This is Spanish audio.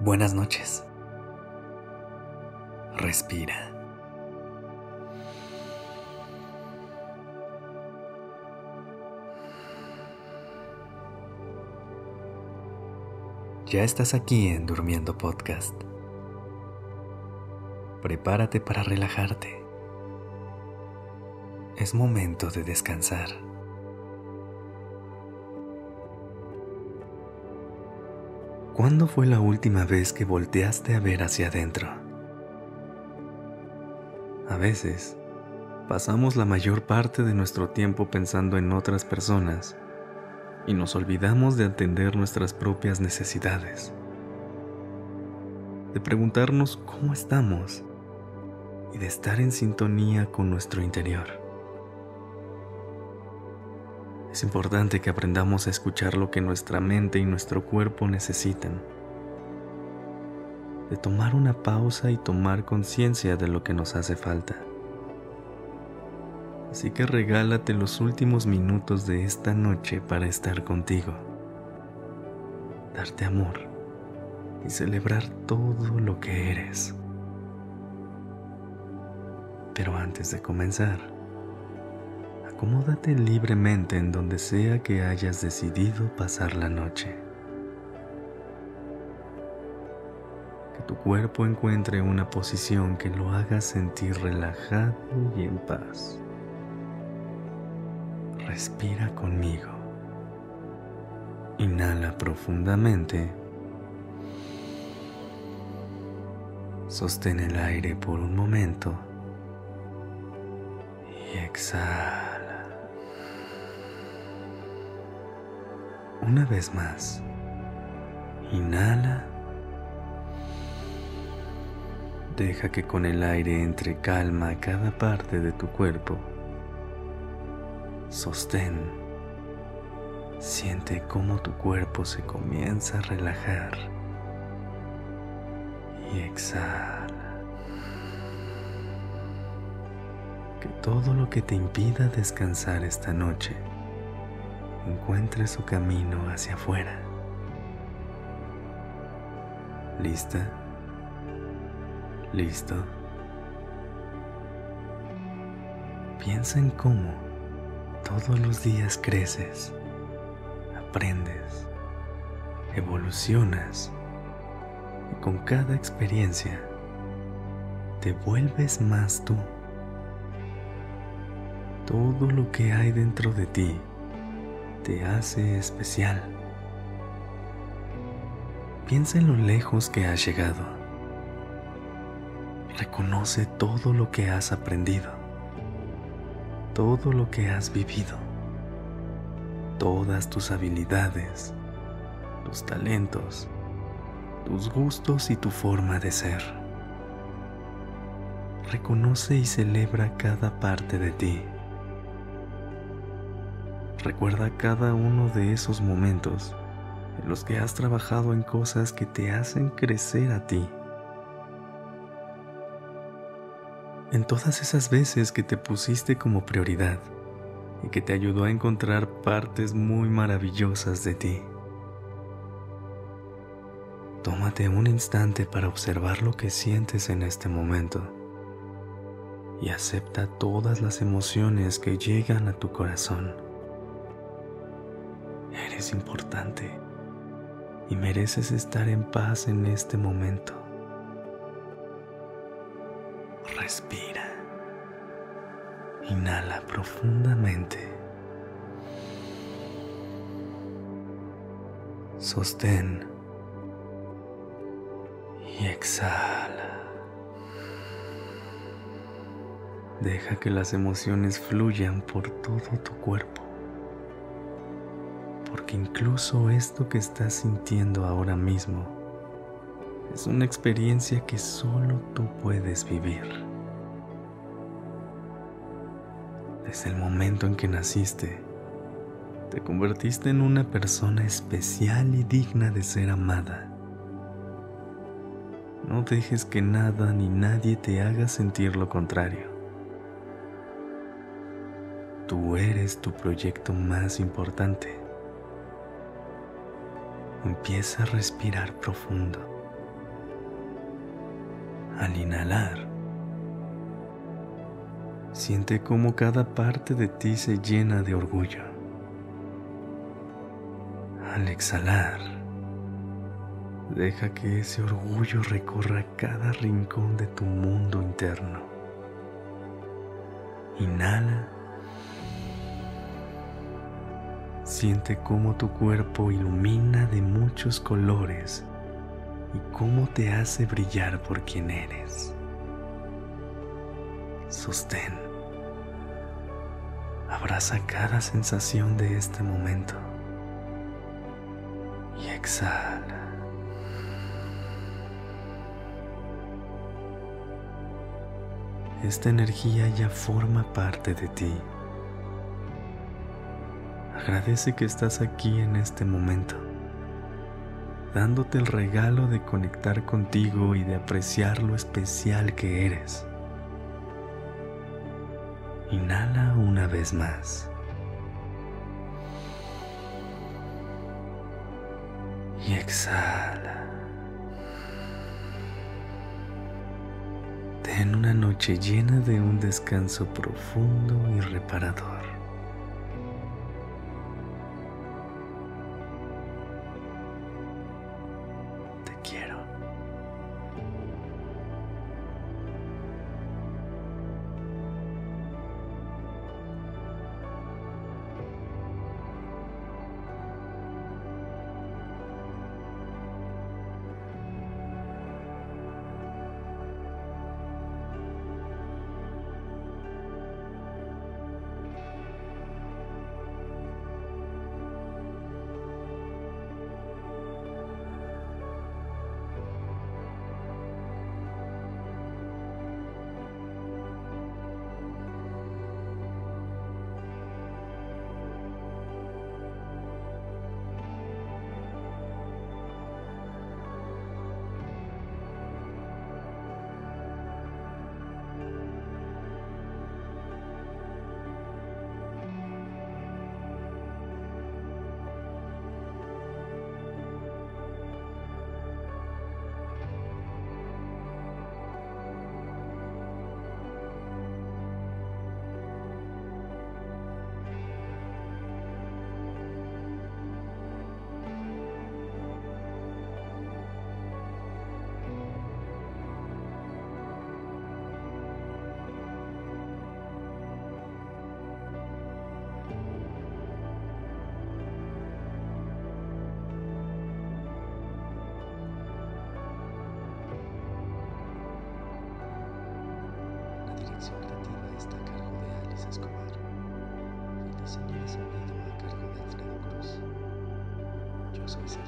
Buenas noches. Respira. Ya estás aquí en Durmiendo Podcast. Prepárate para relajarte. Es momento de descansar. ¿Cuándo fue la última vez que volteaste a ver hacia adentro? A veces, pasamos la mayor parte de nuestro tiempo pensando en otras personas y nos olvidamos de atender nuestras propias necesidades, de preguntarnos cómo estamos y de estar en sintonía con nuestro interior. Es importante que aprendamos a escuchar lo que nuestra mente y nuestro cuerpo necesitan. De tomar una pausa y tomar conciencia de lo que nos hace falta. Así que regálate los últimos minutos de esta noche para estar contigo, darte amor y celebrar todo lo que eres. Pero antes de comenzar, acomódate libremente en donde sea que hayas decidido pasar la noche. Que tu cuerpo encuentre una posición que lo haga sentir relajado y en paz. Respira conmigo. Inhala profundamente. Sostén el aire por un momento exhala. Una vez más, inhala. Deja que con el aire entre calma cada parte de tu cuerpo. Sostén. Siente cómo tu cuerpo se comienza a relajar. Y exhala. Que todo lo que te impida descansar esta noche encuentre su camino hacia afuera. ¿Lista? ¿Listo? Piensa en cómo todos los días creces, aprendes, evolucionas y con cada experiencia te vuelves más tú. Todo lo que hay dentro de ti te hace especial. Piensa en lo lejos que has llegado. Reconoce todo lo que has aprendido, todo lo que has vivido, todas tus habilidades, tus talentos, tus gustos y tu forma de ser. Reconoce y celebra cada parte de ti Recuerda cada uno de esos momentos en los que has trabajado en cosas que te hacen crecer a ti. En todas esas veces que te pusiste como prioridad y que te ayudó a encontrar partes muy maravillosas de ti. Tómate un instante para observar lo que sientes en este momento y acepta todas las emociones que llegan a tu corazón. Eres importante y mereces estar en paz en este momento. Respira. Inhala profundamente. Sostén. Y exhala. Deja que las emociones fluyan por todo tu cuerpo incluso esto que estás sintiendo ahora mismo es una experiencia que solo tú puedes vivir. Desde el momento en que naciste, te convertiste en una persona especial y digna de ser amada. No dejes que nada ni nadie te haga sentir lo contrario. Tú eres tu proyecto más importante. Empieza a respirar profundo. Al inhalar, siente cómo cada parte de ti se llena de orgullo. Al exhalar, deja que ese orgullo recorra cada rincón de tu mundo interno. Inhala Siente cómo tu cuerpo ilumina de muchos colores y cómo te hace brillar por quien eres. Sostén. Abraza cada sensación de este momento y exhala. Esta energía ya forma parte de ti. Agradece que estás aquí en este momento, dándote el regalo de conectar contigo y de apreciar lo especial que eres. Inhala una vez más. Y exhala. Ten una noche llena de un descanso profundo y reparador. Soy Sergio Venegas. Gracias